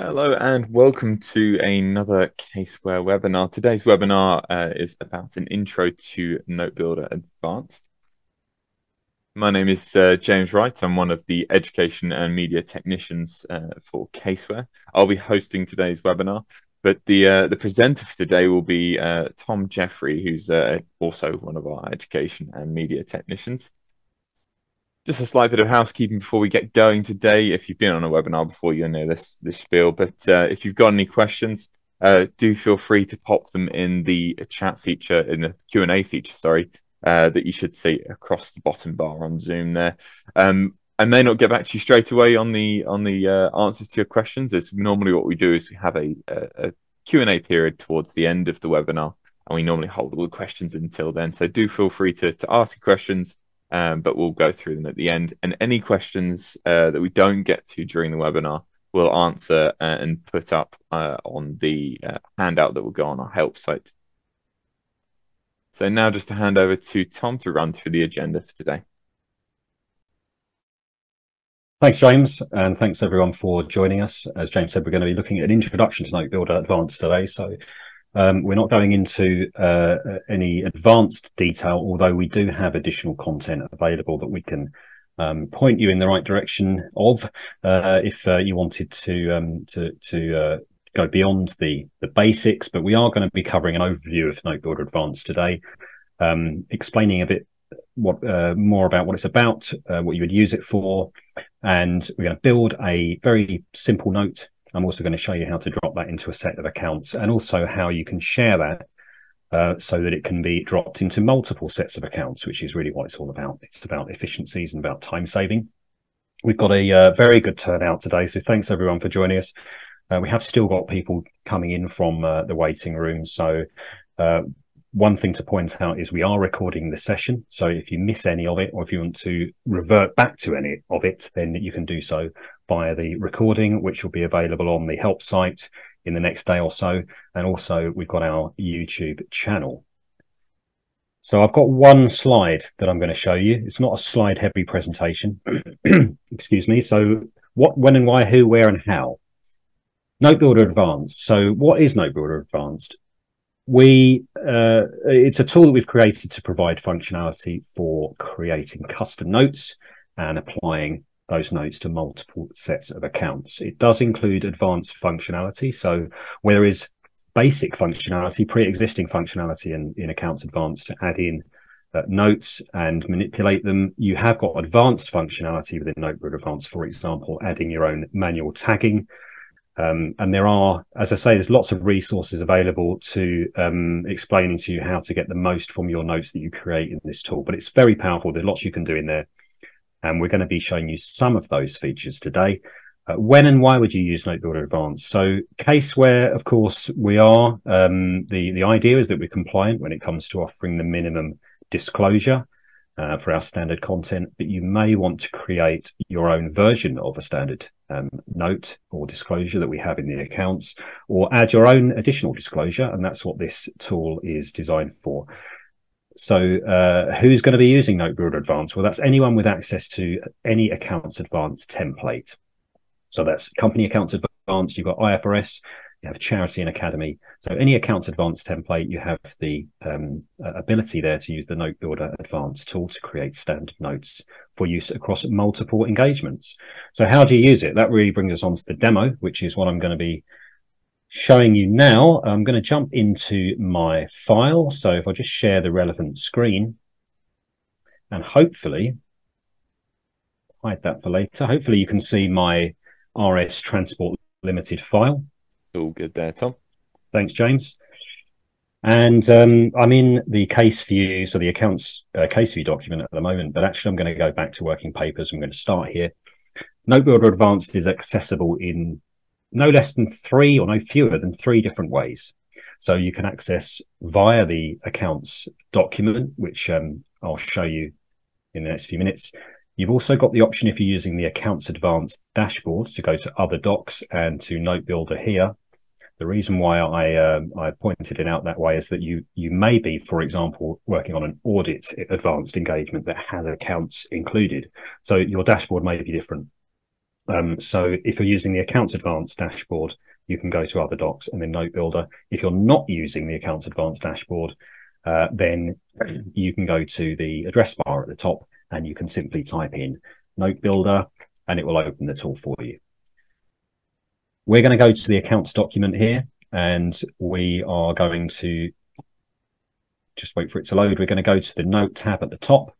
Hello and welcome to another Caseware webinar. Today's webinar uh, is about an intro to NoteBuilder Advanced. My name is uh, James Wright. I'm one of the education and media technicians uh, for Caseware. I'll be hosting today's webinar, but the uh, the presenter for today will be uh, Tom Jeffrey, who's uh, also one of our education and media technicians. Just a slight bit of housekeeping before we get going today. If you've been on a webinar before, you know this this spiel. But uh, if you've got any questions, uh, do feel free to pop them in the chat feature, in the Q and A feature. Sorry, uh, that you should see across the bottom bar on Zoom there. Um, I may not get back to you straight away on the on the uh, answers to your questions. As normally what we do is we have a, a, a Q and A period towards the end of the webinar, and we normally hold all the questions until then. So do feel free to to ask your questions um, but we'll go through them at the end. And any questions uh, that we don't get to during the webinar, we'll answer uh, and put up uh, on the uh, handout that will go on our help site. So now just to hand over to Tom to run through the agenda for today. Thanks, James, and thanks everyone for joining us. As James said, we're going to be looking at an introduction to NoteBuilder Advanced today. So um, we're not going into uh, any advanced detail, although we do have additional content available that we can um, point you in the right direction of uh, if uh, you wanted to um, to to uh, go beyond the the basics. But we are going to be covering an overview of NoteBuilder Advanced today, um, explaining a bit what uh, more about what it's about, uh, what you would use it for, and we're going to build a very simple note I'm also going to show you how to drop that into a set of accounts and also how you can share that uh, so that it can be dropped into multiple sets of accounts, which is really what it's all about. It's about efficiencies and about time saving. We've got a uh, very good turnout today, so thanks everyone for joining us. Uh, we have still got people coming in from uh, the waiting room, so uh, one thing to point out is we are recording the session. So if you miss any of it, or if you want to revert back to any of it, then you can do so via the recording, which will be available on the help site in the next day or so. And also we've got our YouTube channel. So I've got one slide that I'm going to show you. It's not a slide heavy presentation. Excuse me. So what, when and why, who, where and how. NoteBuilder Advanced. So what is NoteBuilder Advanced? we uh, it's a tool that we've created to provide functionality for creating custom notes and applying those notes to multiple sets of accounts. It does include advanced functionality. So where there is basic functionality, pre-existing functionality in, in Accounts Advanced to add in uh, notes and manipulate them, you have got advanced functionality within NoteBuilder Advanced, for example, adding your own manual tagging um, and there are, as I say, there's lots of resources available to um, explaining to you how to get the most from your notes that you create in this tool. But it's very powerful. There's lots you can do in there. And we're going to be showing you some of those features today. Uh, when and why would you use NoteBuilder Advanced? So Caseware, of course, we are. Um, the, the idea is that we're compliant when it comes to offering the minimum disclosure uh, for our standard content, but you may want to create your own version of a standard um, note or disclosure that we have in the accounts, or add your own additional disclosure. And that's what this tool is designed for. So, uh, who's going to be using NoteBuilder Advanced? Well, that's anyone with access to any Accounts Advanced template. So that's Company Accounts Advanced. You've got IFRS, you have charity and academy. So any accounts advanced template, you have the um, ability there to use the NoteBuilder advanced tool to create standard notes for use across multiple engagements. So how do you use it? That really brings us on to the demo, which is what I'm going to be showing you now. I'm going to jump into my file. So if I just share the relevant screen and hopefully hide that for later. Hopefully you can see my RS transport limited file. All good there, Tom. Thanks, James. And um, I'm in the CaseView, so the accounts uh, CaseView document at the moment, but actually I'm going to go back to working papers. I'm going to start here. NoteBuilder Advanced is accessible in no less than three or no fewer than three different ways. So you can access via the accounts document, which um, I'll show you in the next few minutes. You've also got the option if you're using the Accounts Advanced dashboard to go to Other Docs and to NoteBuilder here. The reason why I um, I pointed it out that way is that you you may be, for example, working on an audit advanced engagement that has accounts included. So your dashboard may be different. Um, so if you're using the Accounts Advanced dashboard, you can go to Other Docs and then Note Builder. If you're not using the Accounts Advanced dashboard, uh, then you can go to the address bar at the top and you can simply type in Note Builder and it will open the tool for you. We're going to go to the accounts document here and we are going to just wait for it to load. We're going to go to the Note tab at the top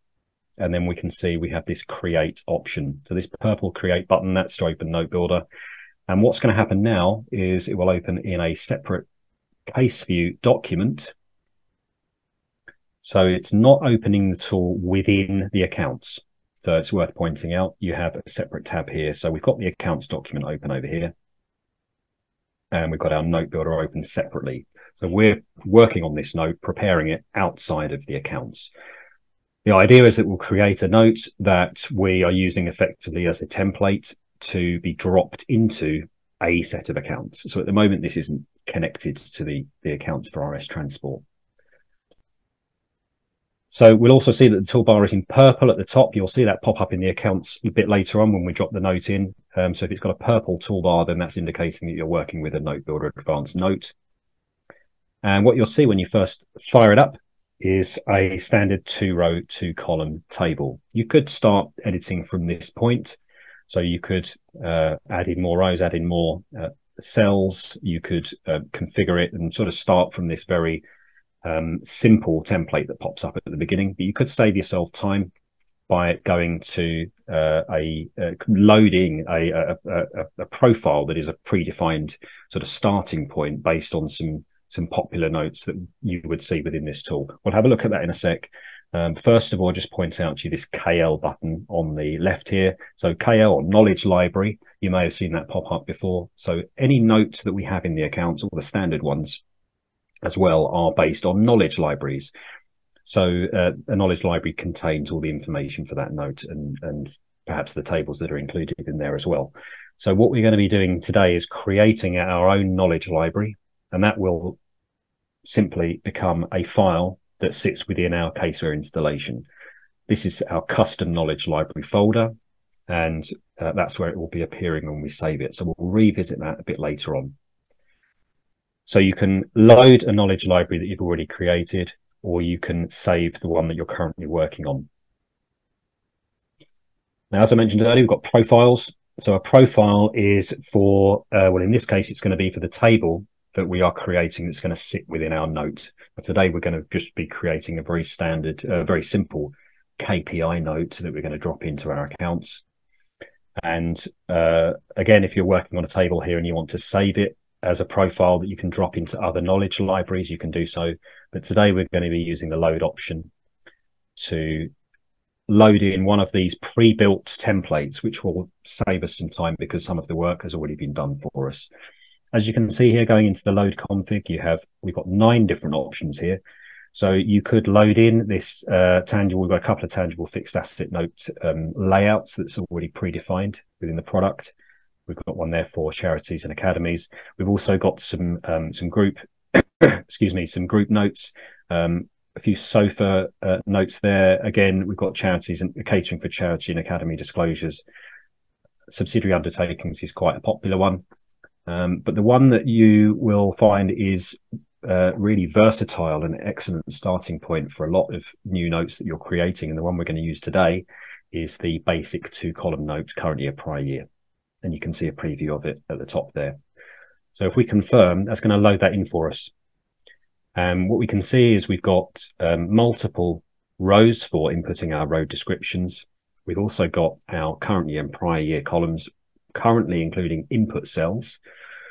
and then we can see we have this create option. So this purple create button, that's to open Note Builder. And what's going to happen now is it will open in a separate CaseView document. So it's not opening the tool within the accounts. So it's worth pointing out you have a separate tab here. So we've got the accounts document open over here. And we've got our note builder open separately. So we're working on this note, preparing it outside of the accounts. The idea is that we'll create a note that we are using effectively as a template to be dropped into a set of accounts. So at the moment, this isn't connected to the, the accounts for RS Transport. So we'll also see that the toolbar is in purple at the top. You'll see that pop up in the accounts a bit later on when we drop the note in. Um, so if it's got a purple toolbar, then that's indicating that you're working with a Note Builder Advanced Note. And what you'll see when you first fire it up is a standard two row, two column table. You could start editing from this point. So you could uh, add in more rows, add in more uh, cells. You could uh, configure it and sort of start from this very um, simple template that pops up at the beginning. But you could save yourself time by going to uh, a, a, loading a, a, a, profile that is a predefined sort of starting point based on some some popular notes that you would see within this tool. We'll have a look at that in a sec. Um, first of all, I just point out to you this KL button on the left here. So KL or knowledge library, you may have seen that pop up before. So any notes that we have in the accounts, all the standard ones as well, are based on knowledge libraries. So uh, a knowledge library contains all the information for that note and, and perhaps the tables that are included in there as well. So what we're going to be doing today is creating our own knowledge library and that will simply become a file that sits within our Caseware installation. This is our custom knowledge library folder, and uh, that's where it will be appearing when we save it. So we'll revisit that a bit later on. So you can load a knowledge library that you've already created, or you can save the one that you're currently working on. Now, as I mentioned earlier, we've got profiles. So a profile is for, uh, well, in this case, it's going to be for the table that we are creating that's going to sit within our note. But today we're going to just be creating a very standard, uh, very simple KPI note that we're going to drop into our accounts. And uh, again, if you're working on a table here and you want to save it as a profile that you can drop into other knowledge libraries, you can do so. But today we're going to be using the load option to load in one of these pre-built templates, which will save us some time because some of the work has already been done for us as you can see here, going into the load config, you have, we've got nine different options here. So you could load in this uh, tangible, we've got a couple of tangible fixed asset note um, layouts that's already predefined within the product. We've got one there for charities and academies. We've also got some um, some group, excuse me, some group notes, um, a few SOFA uh, notes there. Again, we've got charities and catering for charity and academy disclosures. Subsidiary undertakings is quite a popular one. Um, but the one that you will find is uh, really versatile and excellent starting point for a lot of new notes that you're creating. And the one we're going to use today is the basic two column note currently a prior year. And you can see a preview of it at the top there. So if we confirm, that's going to load that in for us. And um, what we can see is we've got um, multiple rows for inputting our road descriptions. We've also got our current year and prior year columns currently including input cells.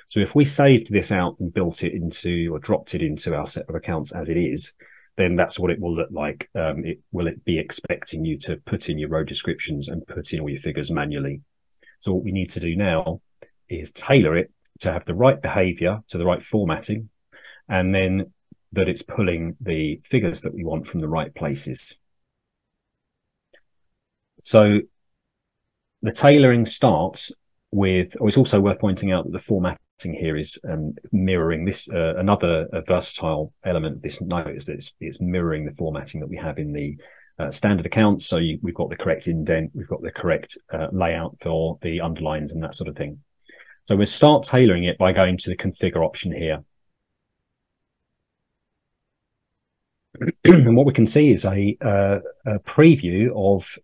So if we saved this out and built it into or dropped it into our set of accounts as it is, then that's what it will look like. Um, it will it be expecting you to put in your row descriptions and put in all your figures manually. So what we need to do now is tailor it to have the right behavior, to the right formatting, and then that it's pulling the figures that we want from the right places. So the tailoring starts with, oh, it's also worth pointing out that the formatting here is um, mirroring this. Uh, another versatile element of this note is that it's, it's, mirroring the formatting that we have in the uh, standard accounts. So you, we've got the correct indent, we've got the correct uh, layout for the underlines and that sort of thing. So we'll start tailoring it by going to the configure option here. and what we can see is a, uh, a, preview of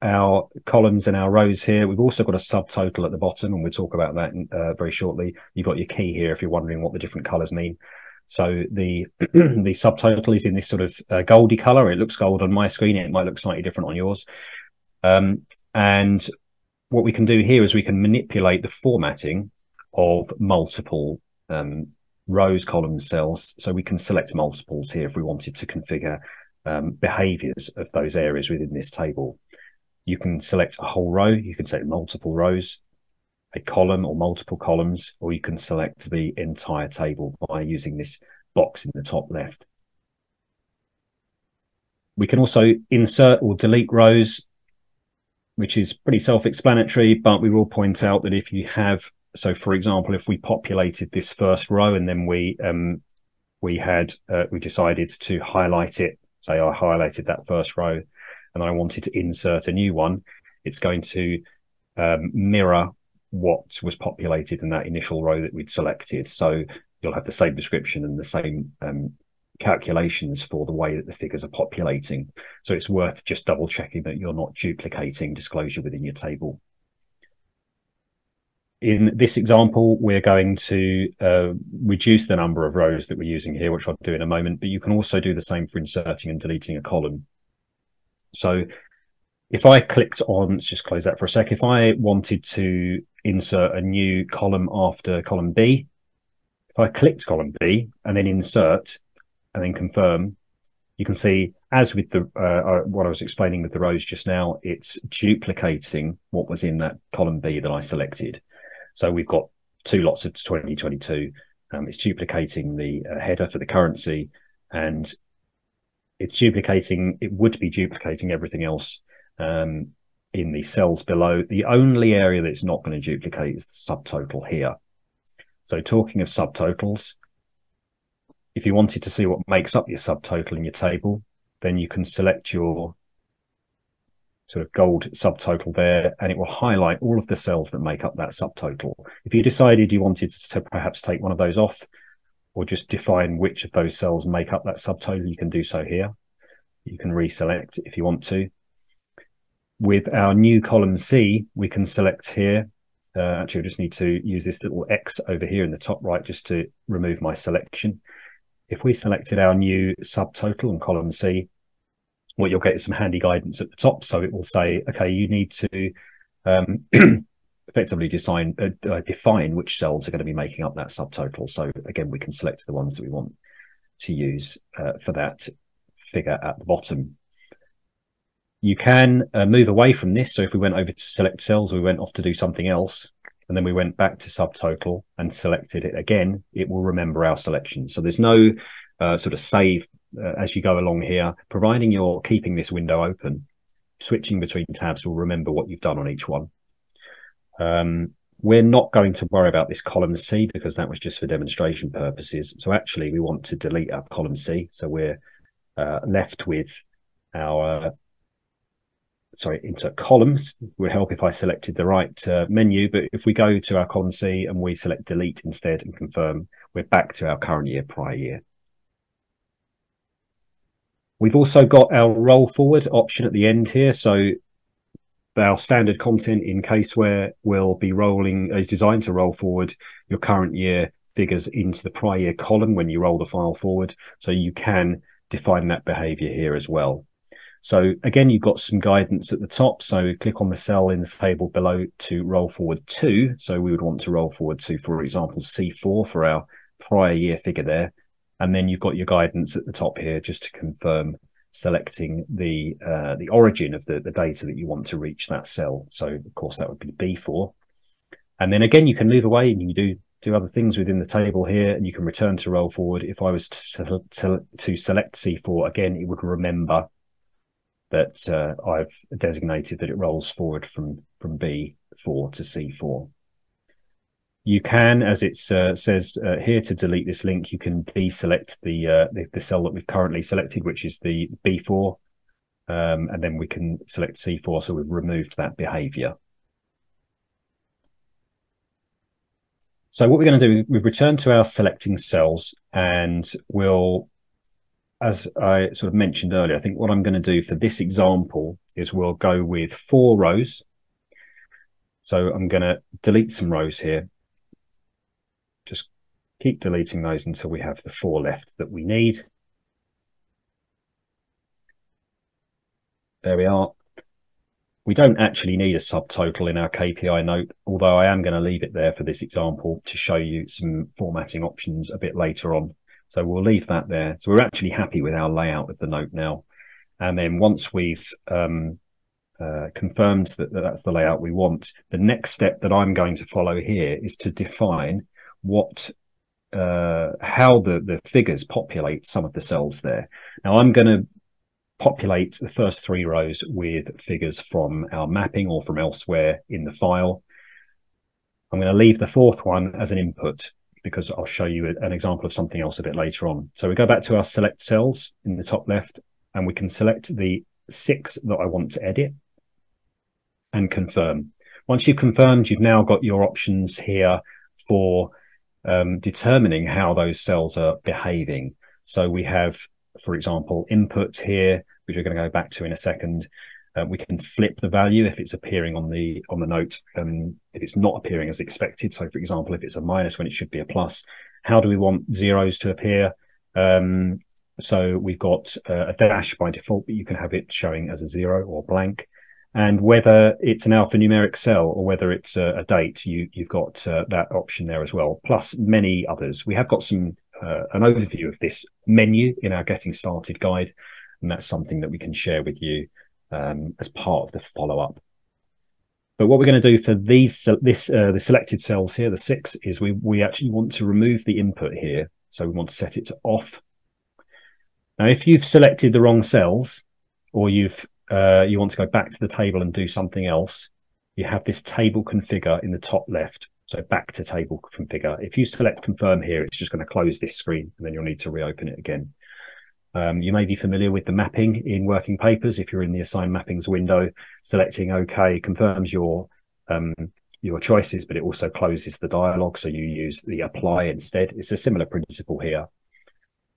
our columns and our rows here. We've also got a subtotal at the bottom, and we'll talk about that uh, very shortly. You've got your key here if you're wondering what the different colors mean. So the the subtotal is in this sort of uh, goldy color. It looks gold on my screen. It might look slightly different on yours. Um, and what we can do here is we can manipulate the formatting of multiple um, rows, columns, cells. So we can select multiples here if we wanted to configure um, behaviors of those areas within this table. You can select a whole row, you can select multiple rows, a column or multiple columns, or you can select the entire table by using this box in the top left. We can also insert or delete rows, which is pretty self-explanatory, but we will point out that if you have, so for example, if we populated this first row and then we um, we had uh, we decided to highlight it, say I highlighted that first row, and then I wanted to insert a new one, it's going to um, mirror what was populated in that initial row that we'd selected. So you'll have the same description and the same um, calculations for the way that the figures are populating. So it's worth just double checking that you're not duplicating disclosure within your table. In this example, we're going to uh, reduce the number of rows that we're using here, which I'll do in a moment, but you can also do the same for inserting and deleting a column. So if I clicked on, let's just close that for a sec. If I wanted to insert a new column after column B, if I clicked column B and then insert and then confirm, you can see as with the uh, uh, what I was explaining with the rows just now, it's duplicating what was in that column B that I selected. So we've got two lots of 2022. Um, it's duplicating the uh, header for the currency and it's duplicating, it would be duplicating everything else um, in the cells below. The only area that's not going to duplicate is the subtotal here. So talking of subtotals, if you wanted to see what makes up your subtotal in your table, then you can select your sort of gold subtotal there, and it will highlight all of the cells that make up that subtotal. If you decided you wanted to perhaps take one of those off, or just define which of those cells make up that subtotal, you can do so here. You can reselect if you want to with our new column C, we can select here. Uh, actually, I just need to use this little X over here in the top right just to remove my selection. If we selected our new subtotal on column C, what you'll get is some handy guidance at the top. So it will say, okay, you need to um, effectively design, uh, uh, define which cells are going to be making up that subtotal. So again, we can select the ones that we want to use uh, for that figure at the bottom. You can uh, move away from this. So if we went over to select cells, we went off to do something else, and then we went back to subtotal and selected it again, it will remember our selection. So there's no uh, sort of save uh, as you go along here, providing you're keeping this window open. Switching between tabs will remember what you've done on each one. Um, we're not going to worry about this column C because that was just for demonstration purposes. So actually we want to delete our column C. So we're uh, left with our sorry, into columns would help if I selected the right uh, menu. But if we go to our column C and we select delete instead and confirm, we're back to our current year, prior year. We've also got our roll forward option at the end here. So our standard content in Caseware will be rolling, is designed to roll forward your current year figures into the prior year column when you roll the file forward. So you can define that behavior here as well. So again, you've got some guidance at the top. So click on the cell in the table below to roll forward to. So we would want to roll forward to, for example, C4 for our prior year figure there. And then you've got your guidance at the top here just to confirm selecting the uh, the origin of the, the data that you want to reach that cell. So of course that would be B4. And then again, you can move away and you do do other things within the table here and you can return to roll forward. If I was to, to, to select C4 again, it would remember that uh, I've designated that it rolls forward from, from B4 to C4. You can, as it uh, says uh, here, to delete this link, you can deselect the, uh, the, the cell that we've currently selected, which is the B4 Um, and then we can select C4. So we've removed that behavior. So what we're going to do, we've returned to our selecting cells and we'll, as I sort of mentioned earlier, I think what I'm going to do for this example is we'll go with four rows. So I'm going to delete some rows here. Just keep deleting those until we have the four left that we need. There we are. We don't actually need a subtotal in our KPI note, although I am going to leave it there for this example to show you some formatting options a bit later on. So we'll leave that there. So we're actually happy with our layout of the note now. And then once we've um, uh, confirmed that, that that's the layout we want, the next step that I'm going to follow here is to define what uh, how the, the figures populate some of the cells there. Now I'm going to populate the first three rows with figures from our mapping or from elsewhere in the file. I'm going to leave the fourth one as an input because I'll show you an example of something else a bit later on. So we go back to our select cells in the top left and we can select the six that I want to edit and confirm. Once you've confirmed, you've now got your options here for um, determining how those cells are behaving. So we have for example, inputs here, which we're going to go back to in a second. Uh, we can flip the value if it's appearing on the on the note um, if it's not appearing as expected. So, for example, if it's a minus when it should be a plus, how do we want zeros to appear? Um, so we've got uh, a dash by default, but you can have it showing as a zero or blank. And whether it's an alphanumeric cell or whether it's a, a date, you, you've got uh, that option there as well, plus many others. We have got some uh, an overview of this menu in our Getting Started guide, and that's something that we can share with you um, as part of the follow up. But what we're going to do for these this uh, the selected cells here, the six, is we we actually want to remove the input here, so we want to set it to off. Now, if you've selected the wrong cells, or you've uh, you want to go back to the table and do something else, you have this table configure in the top left so back to table configure. If you select confirm here, it's just going to close this screen and then you'll need to reopen it again. Um, you may be familiar with the mapping in working papers. If you're in the assigned mappings window, selecting OK confirms your um, your choices, but it also closes the dialog. So you use the apply instead. It's a similar principle here.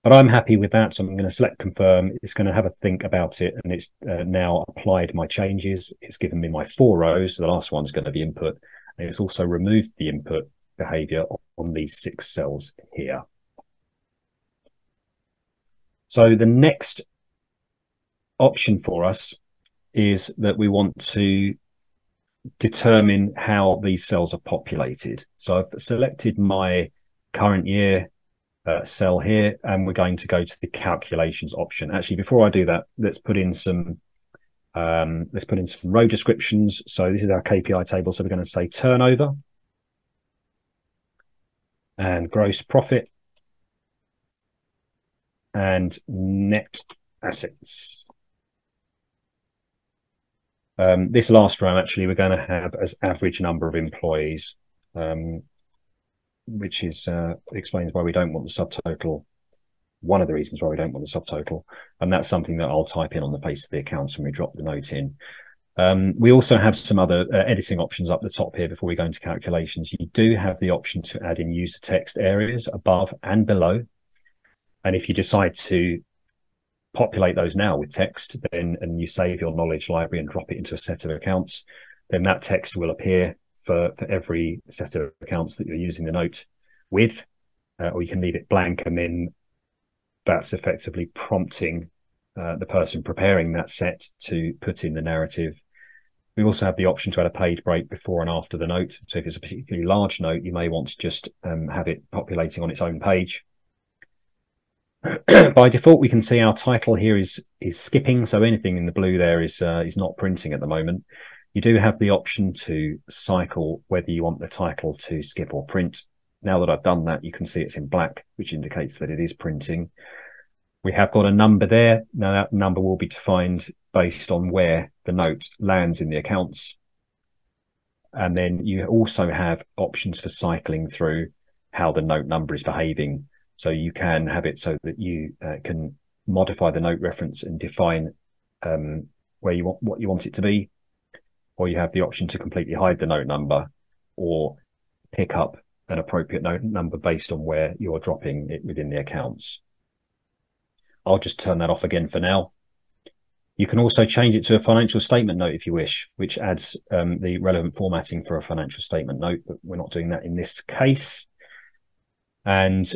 But I'm happy with that. So I'm going to select confirm. It's going to have a think about it. And it's uh, now applied my changes. It's given me my four rows. The last one's going to be input. And it's also removed the input behavior on these six cells here. So the next option for us is that we want to determine how these cells are populated. So I've selected my current year uh, cell here, and we're going to go to the calculations option. Actually, before I do that, let's put in some um, let's put in some row descriptions. So this is our KPI table. So we're going to say turnover and gross profit and net assets. Um, this last row, actually, we're going to have as average number of employees, um, which is uh, explains why we don't want the subtotal one of the reasons why we don't want the subtotal. And that's something that I'll type in on the face of the accounts when we drop the note in. Um, we also have some other uh, editing options up the top here before we go into calculations. You do have the option to add in user text areas above and below. And if you decide to populate those now with text, then and you save your knowledge library and drop it into a set of accounts, then that text will appear for, for every set of accounts that you're using the note with. Uh, or you can leave it blank and then that's effectively prompting uh, the person preparing that set to put in the narrative. We also have the option to add a page break before and after the note. So if it's a particularly large note, you may want to just um, have it populating on its own page. By default, we can see our title here is is skipping. So anything in the blue there is uh, is not printing at the moment. You do have the option to cycle whether you want the title to skip or print. Now that I've done that, you can see it's in black, which indicates that it is printing. We have got a number there. Now that number will be defined based on where the note lands in the accounts. And then you also have options for cycling through how the note number is behaving. So you can have it so that you uh, can modify the note reference and define um, where you want what you want it to be, or you have the option to completely hide the note number or pick up an appropriate note number based on where you're dropping it within the accounts. I'll just turn that off again for now. You can also change it to a financial statement note if you wish, which adds um, the relevant formatting for a financial statement note, but we're not doing that in this case. And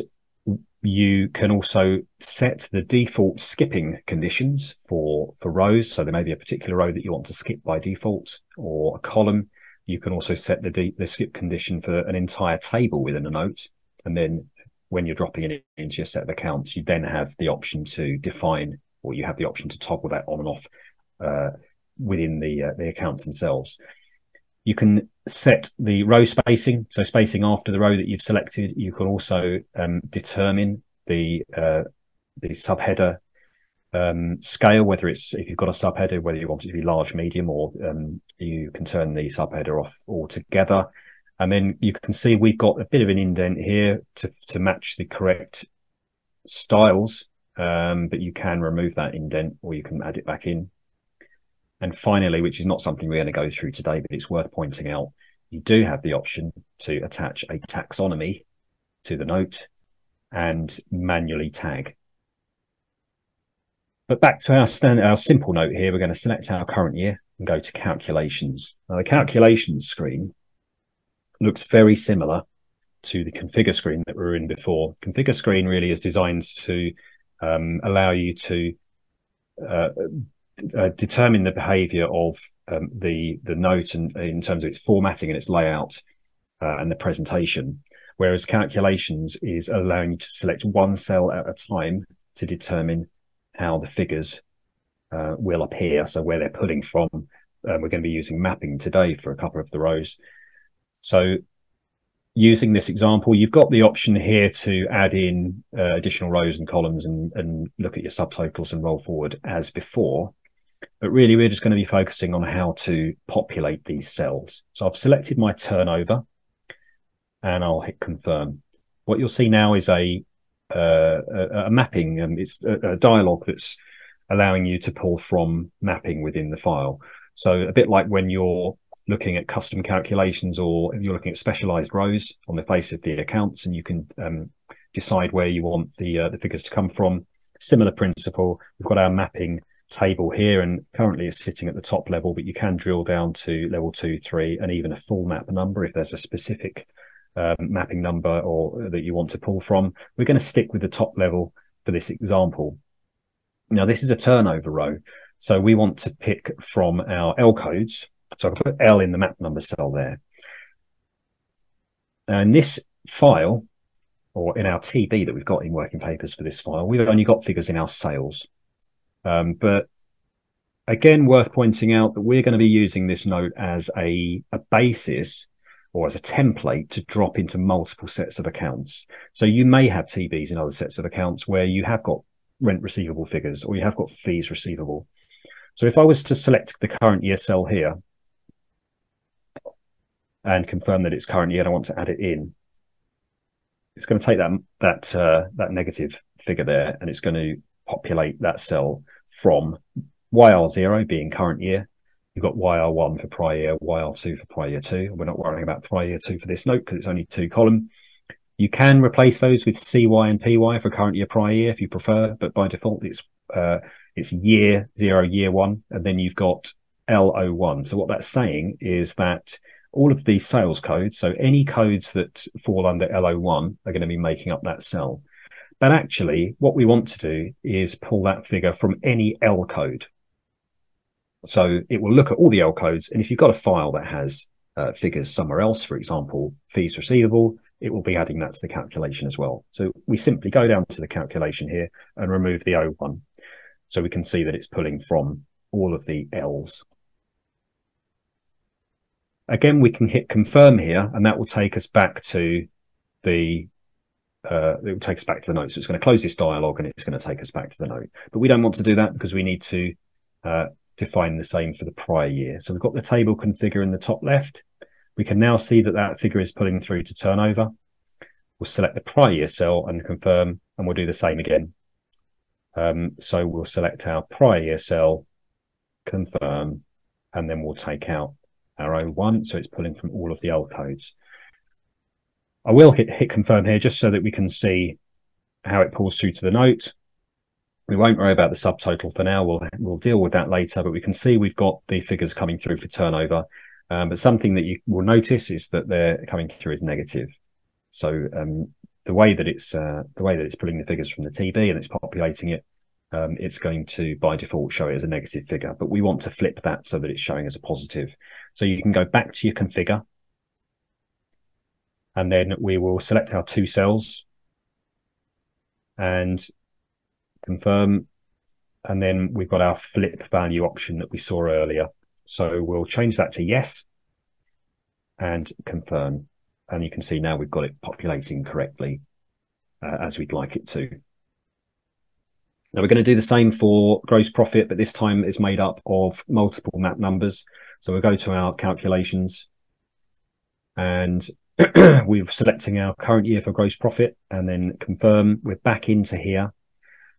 you can also set the default skipping conditions for, for rows. So there may be a particular row that you want to skip by default or a column. You can also set the, the skip condition for an entire table within a note. And then when you're dropping it into your set of accounts, you then have the option to define or you have the option to toggle that on and off uh, within the uh, the accounts themselves. You can set the row spacing, so spacing after the row that you've selected. You can also um, determine the uh, the subheader um, scale, whether it's if you've got a subheader, whether you want it to be large, medium, or um, you can turn the subheader off altogether. And then you can see we've got a bit of an indent here to, to match the correct styles, um, but you can remove that indent or you can add it back in. And finally, which is not something we're going to go through today, but it's worth pointing out, you do have the option to attach a taxonomy to the note and manually tag. But back to our, stand, our simple note here, we're going to select our current year and go to calculations. Now the calculations screen looks very similar to the configure screen that we were in before. Configure screen really is designed to um, allow you to uh, uh, determine the behavior of um, the the note and in terms of its formatting and its layout uh, and the presentation. Whereas calculations is allowing you to select one cell at a time to determine how the figures uh, will appear. So where they're pulling from. Um, we're going to be using mapping today for a couple of the rows. So using this example, you've got the option here to add in uh, additional rows and columns and, and look at your subtotals and roll forward as before. But really, we're just going to be focusing on how to populate these cells. So I've selected my turnover and I'll hit confirm. What you'll see now is a, uh, a, a, mapping, and it's a, a dialog that's allowing you to pull from mapping within the file. So a bit like when you're looking at custom calculations or you're looking at specialized rows on the face of the accounts and you can um, decide where you want the uh, the figures to come from. Similar principle. We've got our mapping table here and currently it's sitting at the top level, but you can drill down to level two, three, and even a full map number if there's a specific um, mapping number or that you want to pull from. We're going to stick with the top level for this example. Now, this is a turnover row. So we want to pick from our L codes so I can put L in the map number cell there. In this file, or in our TB that we've got in working papers for this file, we've only got figures in our sales. Um, but again, worth pointing out that we're going to be using this note as a, a basis or as a template to drop into multiple sets of accounts. So you may have TBs in other sets of accounts where you have got rent receivable figures or you have got fees receivable. So if I was to select the current year cell here and confirm that it's current year and I want to add it in, it's going to take that that uh, that negative figure there and it's going to populate that cell from YR0 being current year. You've got YR1 for prior year, YR2 for prior year two. We're not worrying about prior year two for this note because it's only two column. You can replace those with CY and PY for current year, prior year if you prefer, but by default it's uh, it's year zero, year one, and then you've got LO1. So what that's saying is that all of these sales codes, so any codes that fall under LO1 are going to be making up that cell. But actually, what we want to do is pull that figure from any L code. So it will look at all the L codes. And if you've got a file that has uh, figures somewhere else, for example, fees receivable, it will be adding that to the calculation as well. So we simply go down to the calculation here and remove the O1. So we can see that it's pulling from all of the L's Again, we can hit confirm here, and that will take us back to the uh, it will take us back to the note. So it's going to close this dialog and it's going to take us back to the note. But we don't want to do that because we need to uh, define the same for the prior year. So we've got the table configure in the top left. We can now see that that figure is pulling through to turnover. We'll select the prior year cell and confirm, and we'll do the same again. Um, so we'll select our prior year cell confirm, and then we'll take out our O1. So it's pulling from all of the L codes. I will hit, hit confirm here just so that we can see how it pulls through to the note. We won't worry about the subtotal for now. We'll we'll deal with that later, but we can see we've got the figures coming through for turnover. Um, but something that you will notice is that they're coming through as negative. So um, the way that it's uh, the way that it's pulling the figures from the TB and it's populating it, um, it's going to by default show it as a negative figure. But we want to flip that so that it's showing as a positive. So you can go back to your configure, and then we will select our two cells and confirm. And then we've got our flip value option that we saw earlier. So we'll change that to yes and confirm. And you can see now we've got it populating correctly uh, as we'd like it to. Now we're going to do the same for gross profit, but this time it's made up of multiple map numbers. So we'll go to our calculations and we're selecting our current year for gross profit and then confirm we're back into here.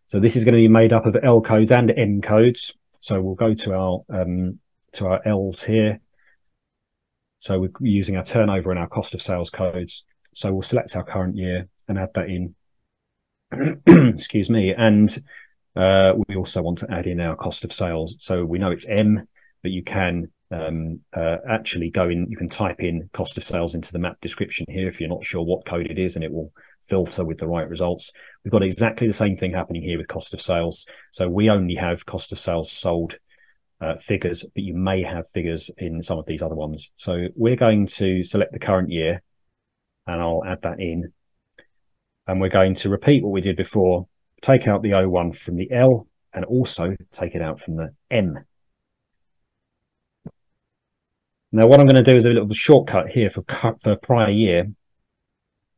So this is going to be made up of L codes and M codes. So we'll go to our um, to our L's here. So we're using our turnover and our cost of sales codes. So we'll select our current year and add that in. Excuse me. And uh, we also want to add in our cost of sales. So we know it's M, but you can um, uh, actually go in, you can type in cost of sales into the map description here if you're not sure what code it is, and it will filter with the right results. We've got exactly the same thing happening here with cost of sales. So we only have cost of sales sold uh, figures, but you may have figures in some of these other ones. So we're going to select the current year and I'll add that in. And we're going to repeat what we did before, take out the O1 from the L and also take it out from the M. Now, what I'm going to do is a little shortcut here for for prior year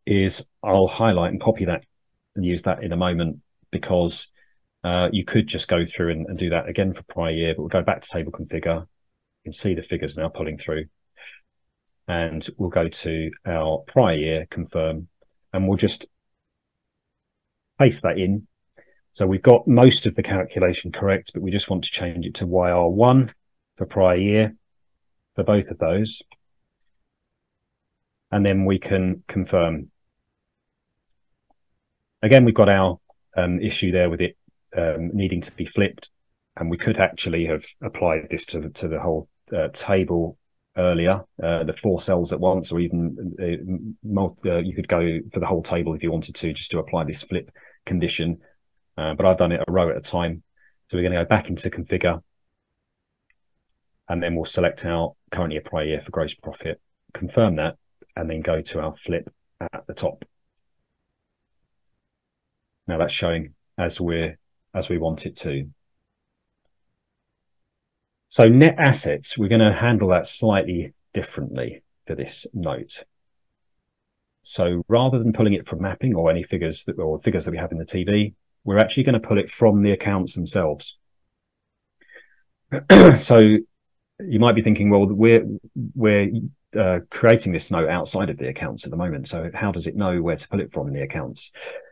is I'll highlight and copy that and use that in a moment because uh, you could just go through and, and, do that again for prior year, but we'll go back to table configure. You can see the figures now pulling through. And we'll go to our prior year, confirm, and we'll just paste that in. So we've got most of the calculation correct, but we just want to change it to YR1 for prior year for both of those. And then we can confirm. Again, we've got our um, issue there with it um, needing to be flipped. And we could actually have applied this to the, to the whole uh, table earlier, uh, the four cells at once, or even uh, uh, you could go for the whole table if you wanted to, just to apply this flip condition. Uh, but I've done it a row at a time. So we're going to go back into configure, and then we'll select our currently year, prior year for gross profit, confirm that, and then go to our flip at the top. Now that's showing as we're as we want it to. So net assets, we're going to handle that slightly differently for this note. So rather than pulling it from mapping or any figures that or figures that we have in the TB, we're actually going to pull it from the accounts themselves. so you might be thinking, well, we're we're uh, creating this note outside of the accounts at the moment. So how does it know where to pull it from in the accounts?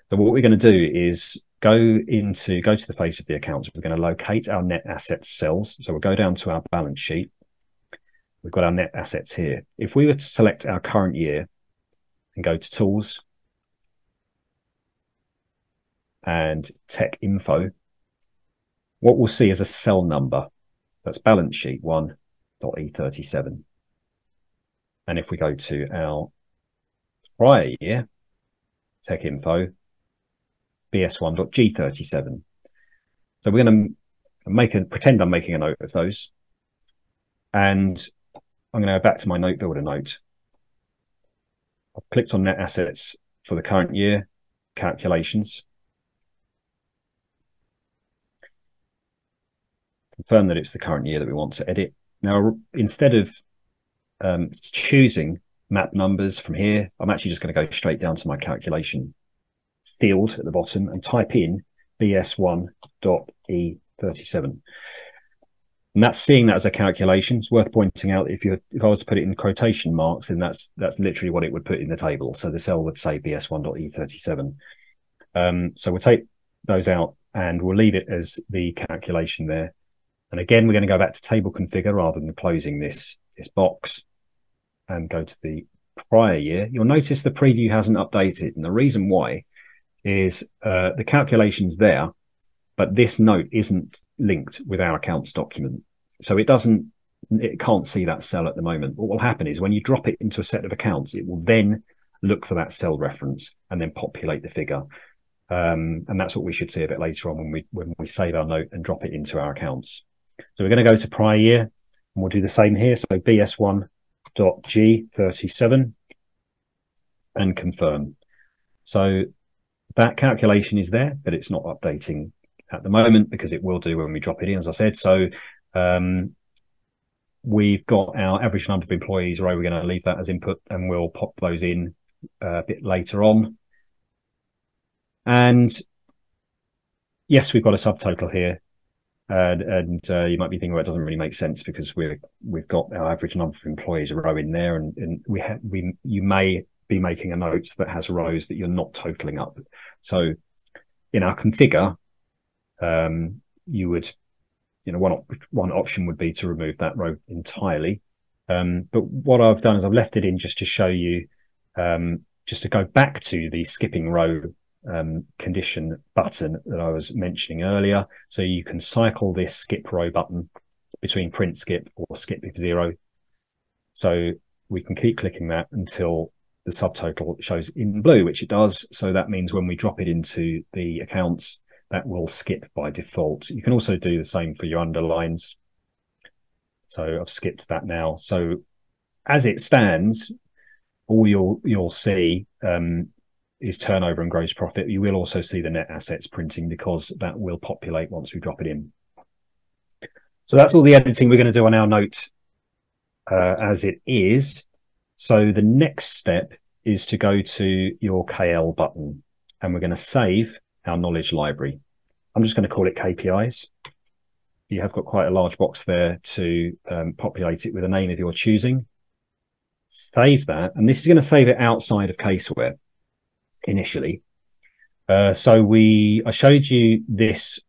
So what we're going to do is go into go to the face of the accounts. We're going to locate our net assets cells. So we'll go down to our balance sheet. We've got our net assets here. If we were to select our current year and go to tools and tech info, what we'll see is a cell number. That's balance sheet one E37. And if we go to our prior year, tech info, bs1.g37. So we're going to make a pretend I'm making a note of those. And I'm going to go back to my note builder note. I've clicked on net assets for the current year calculations. Confirm that it's the current year that we want to edit. Now, instead of um, choosing map numbers from here, I'm actually just going to go straight down to my calculation field at the bottom and type in bs1.e37. And that's seeing that as a calculation. It's worth pointing out if you if I was to put it in quotation marks, then that's that's literally what it would put in the table. So the cell would say bs1.e37. Um, so we'll take those out and we'll leave it as the calculation there. And again, we're going to go back to table configure rather than closing this, this box and go to the prior year. You'll notice the preview hasn't updated. And the reason why is uh, the calculations there, but this note isn't linked with our accounts document. So it doesn't, it can't see that cell at the moment. What will happen is when you drop it into a set of accounts, it will then look for that cell reference and then populate the figure. Um, and that's what we should see a bit later on when we when we save our note and drop it into our accounts. So we're going to go to prior year and we'll do the same here. So BS1.G37 and confirm. So that calculation is there, but it's not updating at the moment because it will do when we drop it in, as I said. So um, we've got our average number of employees row. We're going to leave that as input and we'll pop those in uh, a bit later on. And yes, we've got a subtotal here. And, and uh, you might be thinking, well, it doesn't really make sense because we're we've got our average number of employees a row in there, and, and we have we you may be making a note that has rows that you're not totaling up. So in our configure, um, you would, you know, one op one option would be to remove that row entirely. Um, but what I've done is I've left it in just to show you, um, just to go back to the skipping row um, condition button that I was mentioning earlier. So you can cycle this skip row button between print skip or skip if zero. So we can keep clicking that until the subtotal shows in blue, which it does. So that means when we drop it into the accounts, that will skip by default. You can also do the same for your underlines. So I've skipped that now. So as it stands, all you'll you'll see um, is turnover and gross profit. You will also see the net assets printing because that will populate once we drop it in. So that's all the editing we're going to do on our note uh, as it is. So the next step is to go to your KL button and we're going to save our knowledge library. I'm just going to call it KPIs. You have got quite a large box there to um, populate it with a name of your choosing. Save that. And this is going to save it outside of Caseware initially. Uh, so we, I showed you this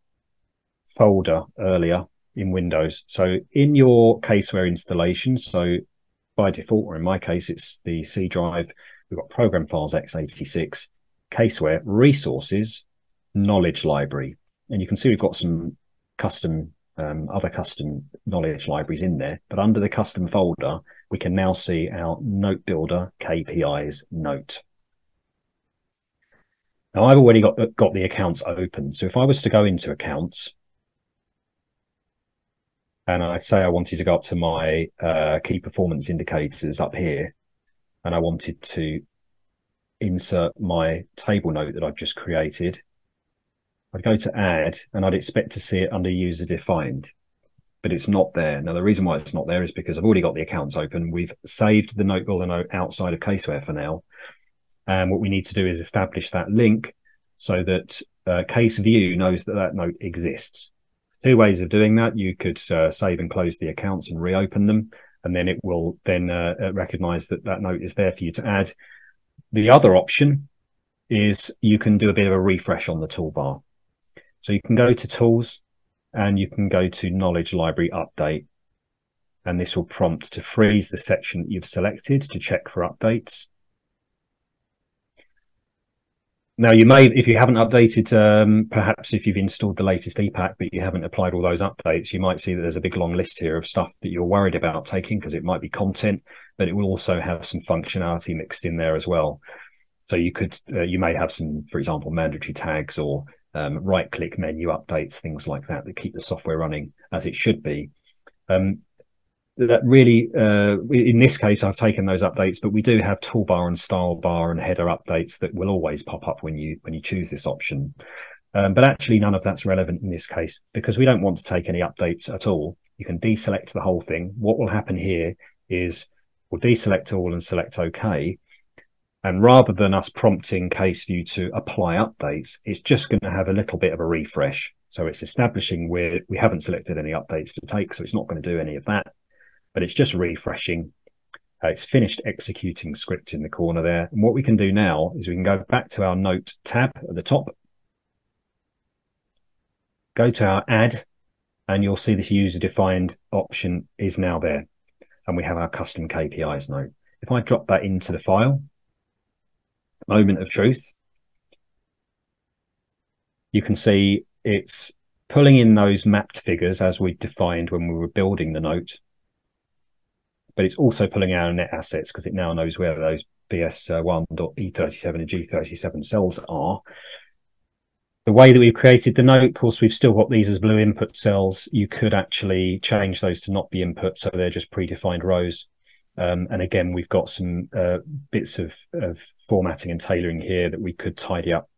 folder earlier in Windows. So in your caseware installation, so by default, or in my case, it's the C drive, we've got program files x86, caseware, resources, knowledge library. And you can see we've got some custom, um, other custom knowledge libraries in there. But under the custom folder, we can now see our note builder KPIs note. Now I've already got, got the accounts open. So if I was to go into accounts and I say I wanted to go up to my uh, key performance indicators up here, and I wanted to insert my table note that I've just created, I'd go to add and I'd expect to see it under user defined, but it's not there. Now, the reason why it's not there is because I've already got the accounts open. We've saved the note builder note outside of caseware for now. And what we need to do is establish that link so that uh, CaseView knows that that note exists. Two ways of doing that. You could uh, save and close the accounts and reopen them, and then it will then uh, uh, recognize that that note is there for you to add. The other option is you can do a bit of a refresh on the toolbar. So you can go to tools and you can go to knowledge library update. And this will prompt to freeze the section that you've selected to check for updates. Now, you may, if you haven't updated, um, perhaps if you've installed the latest EPAC, but you haven't applied all those updates, you might see that there's a big long list here of stuff that you're worried about taking because it might be content, but it will also have some functionality mixed in there as well. So you could, uh, you may have some, for example, mandatory tags or um, right click menu updates, things like that, that keep the software running as it should be. Um, that really, uh, in this case, I've taken those updates, but we do have toolbar and style bar and header updates that will always pop up when you when you choose this option. Um, but actually, none of that's relevant in this case because we don't want to take any updates at all. You can deselect the whole thing. What will happen here is we'll deselect all and select OK. And rather than us prompting CaseView to apply updates, it's just going to have a little bit of a refresh. So it's establishing where we haven't selected any updates to take, so it's not going to do any of that but it's just refreshing. Uh, it's finished executing script in the corner there. And what we can do now is we can go back to our note tab at the top, go to our add, and you'll see this user defined option is now there. And we have our custom KPIs note. If I drop that into the file, moment of truth, you can see it's pulling in those mapped figures as we defined when we were building the note. But it's also pulling out net assets because it now knows where those BS1.E37 and G37 cells are. The way that we've created the note, of course, we've still got these as blue input cells. You could actually change those to not be input, so they're just predefined rows. Um, and again, we've got some uh, bits of, of, formatting and tailoring here that we could tidy up.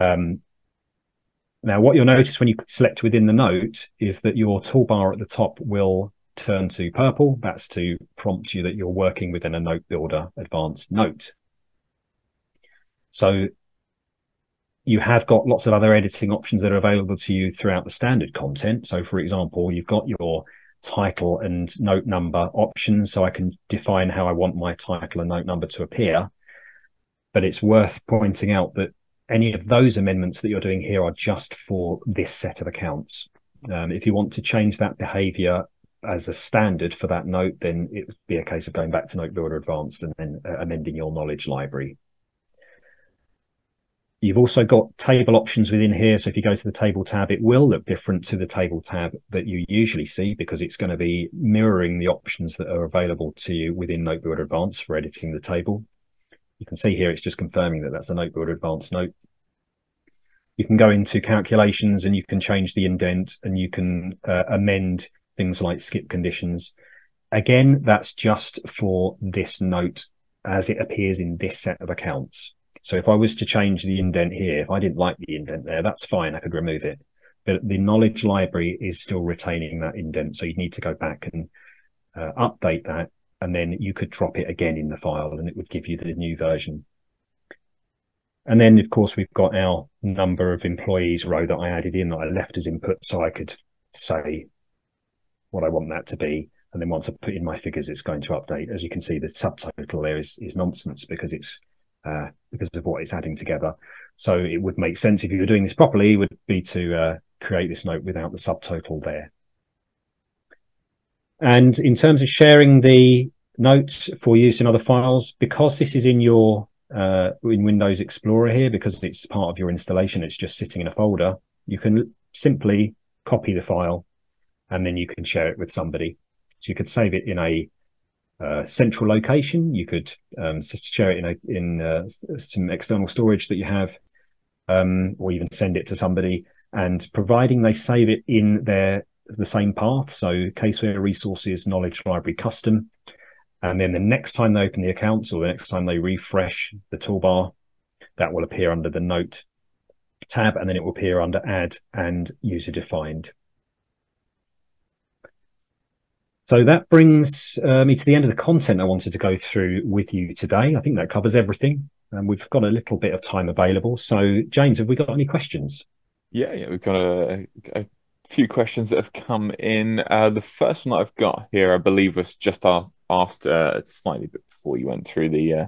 Um, now, what you'll notice when you select within the note is that your toolbar at the top will turn to purple. That's to prompt you that you're working within a Note Builder advanced note. So you have got lots of other editing options that are available to you throughout the standard content. So for example, you've got your title and note number options. So I can define how I want my title and note number to appear. But it's worth pointing out that any of those amendments that you're doing here are just for this set of accounts. Um, if you want to change that behavior as a standard for that note, then it would be a case of going back to Note Builder Advanced and then uh, amending your knowledge library. You've also got table options within here. So if you go to the table tab, it will look different to the table tab that you usually see because it's going to be mirroring the options that are available to you within Note Builder Advanced for editing the table. You can see here, it's just confirming that that's a Note Builder Advanced note. You can go into calculations and you can change the indent and you can uh, amend things like skip conditions. Again, that's just for this note as it appears in this set of accounts. So if I was to change the indent here, if I didn't like the indent there, that's fine. I could remove it. But the knowledge library is still retaining that indent. So you need to go back and uh, update that. And then you could drop it again in the file and it would give you the new version. And then, of course, we've got our number of employees row that I added in that I left as input. So I could say what I want that to be. And then once I put in my figures, it's going to update. As you can see, the subtotal there is, is nonsense because it's uh, because of what it's adding together. So it would make sense if you were doing this properly, would be to uh, create this note without the subtotal there. And in terms of sharing the notes for use in other files, because this is in your uh, in Windows Explorer here, because it's part of your installation, it's just sitting in a folder, you can simply copy the file and then you can share it with somebody. So you could save it in a uh, central location. You could um, share it in a, in uh, some external storage that you have, um, or even send it to somebody. And providing they save it in their the same path, so Caseware Resources Knowledge Library Custom, and then the next time they open the accounts or the next time they refresh the toolbar, that will appear under the Note tab, and then it will appear under Add and User Defined. So that brings uh, me to the end of the content I wanted to go through with you today. I think that covers everything. And we've got a little bit of time available. So, James, have we got any questions? Yeah, yeah, we've got a, a few questions that have come in. Uh, the first one that I've got here, I believe, was just asked, asked uh, slightly before you went through the uh,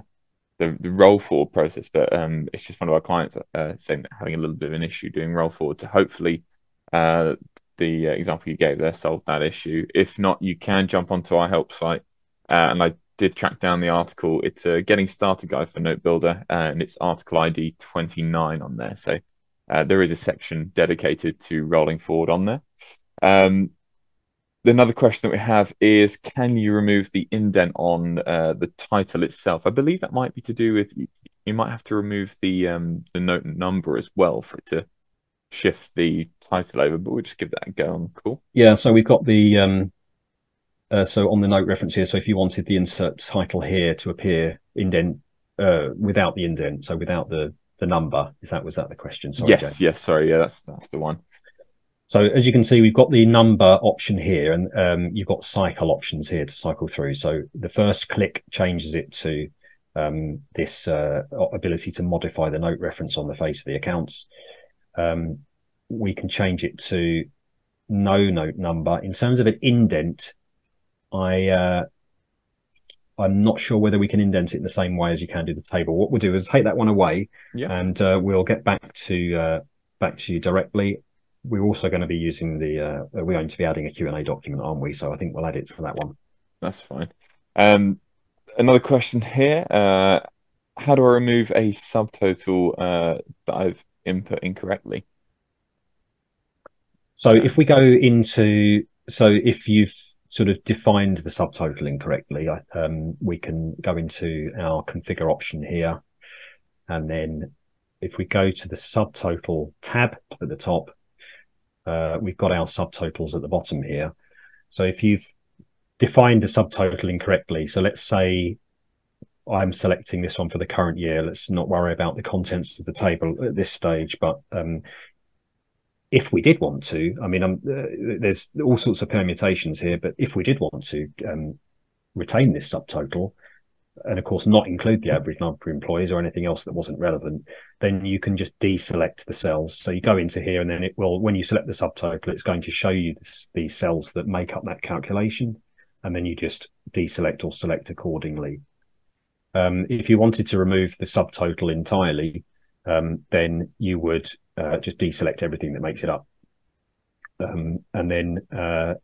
the, the, roll forward process, but um, it's just one of our clients uh, saying having a little bit of an issue doing roll forward to hopefully uh, the uh, example you gave there solved that issue. If not, you can jump onto our help site. Uh, and I did track down the article. It's a getting started guide for Note Builder, uh, and it's article ID 29 on there. So uh, there is a section dedicated to rolling forward on there. Um, another question that we have is can you remove the indent on uh, the title itself? I believe that might be to do with you might have to remove the um, the note number as well for it to shift the title over, but we'll just give that a go on cool. Yeah, so we've got the um uh, so on the note reference here, so if you wanted the insert title here to appear indent uh without the indent, so without the the number, is that was that the question? Sorry, yes, James. yes, sorry, yeah, that's that's the one. So as you can see, we've got the number option here, and um, you've got cycle options here to cycle through. So the first click changes it to um, this uh, ability to modify the note reference on the face of the accounts um, we can change it to no note number. In terms of an indent, I uh, I'm not sure whether we can indent it in the same way as you can do the table. What we'll do is take that one away, yeah. and uh, we'll get back to uh, back to you directly. we're also going to be using the uh, we're going to be adding a Q&A document, aren't we? So I think we'll add it to that one. That's fine. Um, another question here. Uh, how do I remove a subtotal uh, that I've input incorrectly? So if we go into, so if you've sort of defined the subtotal incorrectly, um, we can go into our configure option here. And then if we go to the subtotal tab at the top, uh, we've got our subtotals at the bottom here. So if you've defined a subtotal incorrectly, so let's say I'm selecting this one for the current year. Let's not worry about the contents of the table at this stage, but um, if we did want to, I mean, um, uh, there's all sorts of permutations here, but if we did want to um, retain this subtotal, and of course not include the average number of employees or anything else that wasn't relevant, then you can just deselect the cells. So you go into here and then it will, when you select the subtotal, it's going to show you this, the cells that make up that calculation. And then you just deselect or select accordingly. Um, if you wanted to remove the subtotal entirely, um, then you would uh, just deselect everything that makes it up. Um, and then uh,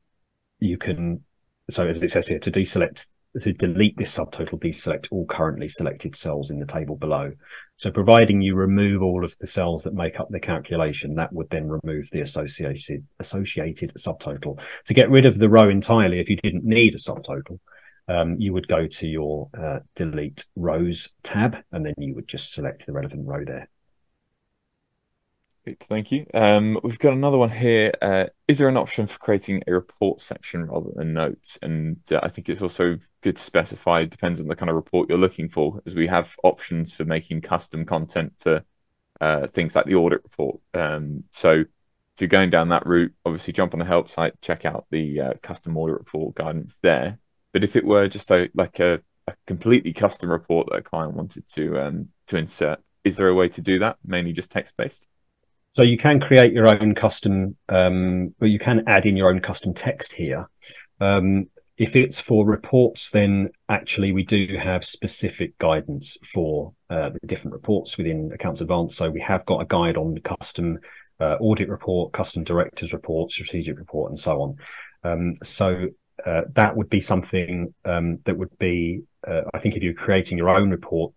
you can, so as it says here, to deselect, to delete this subtotal, deselect all currently selected cells in the table below. So providing you remove all of the cells that make up the calculation, that would then remove the associated associated subtotal. To get rid of the row entirely, if you didn't need a subtotal, um, you would go to your uh, delete rows tab, and then you would just select the relevant row there. Thank you. Um, we've got another one here. Uh, is there an option for creating a report section rather than notes? And uh, I think it's also good to specify, depends on the kind of report you're looking for, as we have options for making custom content for uh, things like the audit report. Um, so if you're going down that route, obviously jump on the help site, check out the uh, custom audit report guidance there. But if it were just a like a, a completely custom report that a client wanted to um, to insert, is there a way to do that? Mainly just text based. So you can create your own custom, um, but you can add in your own custom text here. Um, if it's for reports, then actually we do have specific guidance for uh, the different reports within Accounts Advanced. So we have got a guide on the custom uh, audit report, custom directors report, strategic report, and so on. Um, so uh, that would be something um, that would be, uh, I think, if you're creating your own report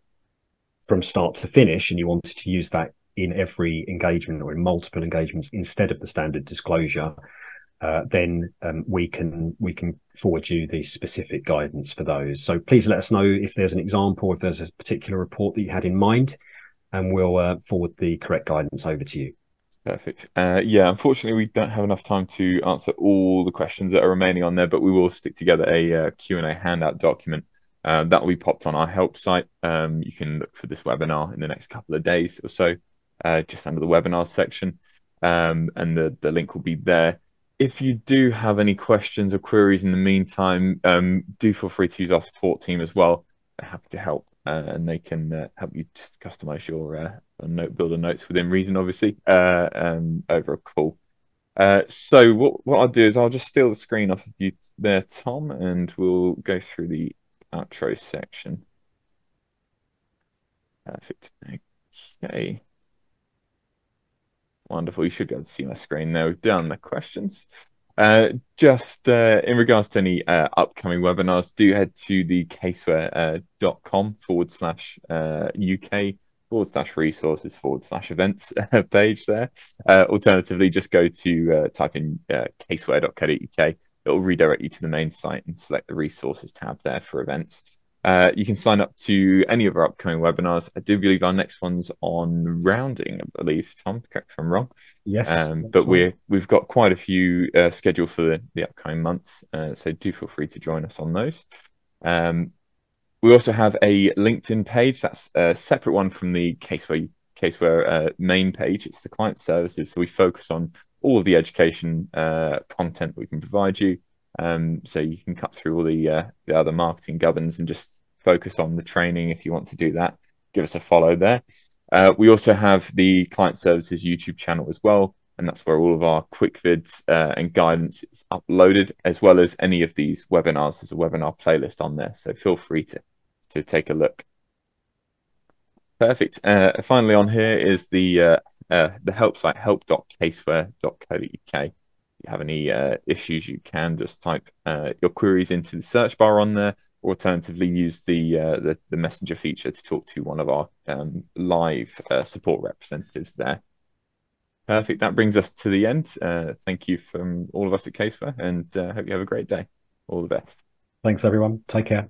from start to finish and you wanted to use that in every engagement or in multiple engagements instead of the standard disclosure, uh, then um, we can we can forward you the specific guidance for those. So please let us know if there's an example, if there's a particular report that you had in mind, and we'll uh, forward the correct guidance over to you. Perfect. Uh, yeah, unfortunately, we don't have enough time to answer all the questions that are remaining on there, but we will stick together a uh, Q&A handout document uh, that will be popped on our help site. Um, you can look for this webinar in the next couple of days or so, uh, just under the webinars section, um, and the, the link will be there. If you do have any questions or queries in the meantime, um, do feel free to use our support team as well. They're happy to help uh, and they can uh, help you just customize your uh, note builder notes within reason, obviously, uh, um, over a call. Uh, so what what I'll do is I'll just steal the screen off of you there, Tom, and we'll go through the outro section. Perfect. Okay. Wonderful. You should be able to see my screen now. We've done the questions. Uh, just uh, in regards to any uh, upcoming webinars, do head to the caseware.com uh, forward slash UK uh, forward slash resources forward slash events page there. Uh, alternatively, just go to type in caseware.co.uk. It will redirect you to the main site and select the resources tab there for events. Uh, you can sign up to any of our upcoming webinars. I do believe our next one's on rounding, I believe. Tom, correct if I'm wrong. Yes. Um, but we're we've got quite a few uh, scheduled for the, the upcoming months, uh, so do feel free to join us on those. Um, we also have a LinkedIn page. That's a separate one from the Caseware Caseware uh, main page. It's the client services, so we focus on all of the education uh, content we can provide you. Um, so you can cut through all the uh, the other marketing governance and just focus on the training if you want to do that. Give us a follow there. Uh, we also have the client services YouTube channel as well, and that's where all of our quick vids uh, and guidance is uploaded, as well as any of these webinars. There's a webinar playlist on there, so feel free to to take a look. Perfect. Uh, finally, on here is the uh, uh, the help site help.caseware.co.uk. You have any uh, issues, you can just type uh, your queries into the search bar on there. Alternatively, use the uh, the, the, messenger feature to talk to one of our um, live support representatives there. Perfect. That brings us to the end. thank you from all of us at Caseware, and hope you have a great day. All the best. Thanks, everyone. Take care.